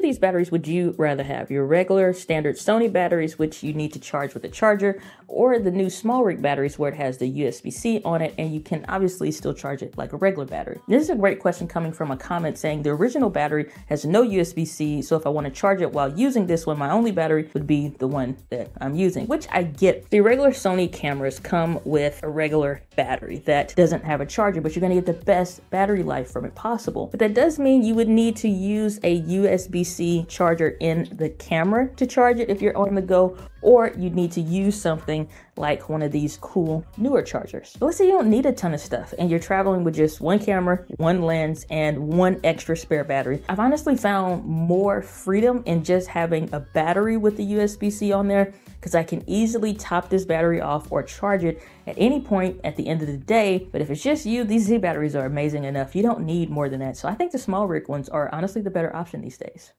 of these batteries would you rather have? Your regular standard Sony batteries, which you need to charge with a charger, or the new SmallRig batteries where it has the USB-C on it and you can obviously still charge it like a regular battery? This is a great question coming from a comment saying the original battery has no USB-C, so if I want to charge it while using this one, my only battery would be the one that I'm using, which I get. The regular Sony cameras come with a regular battery that doesn't have a charger, but you're going to get the best battery life from it possible. But that does mean you would need to use a USB-C charger in the camera to charge it if you're on the go, or you'd need to use something like one of these cool newer chargers. But let's say you don't need a ton of stuff and you're traveling with just one camera, one lens, and one extra spare battery. I've honestly found more freedom in just having a battery with the USB-C on there because I can easily top this battery off or charge it at any point at the end of the day. But if it's just you, these Z batteries are amazing enough. You don't need more than that. So I think the SmallRig ones are honestly the better option these days.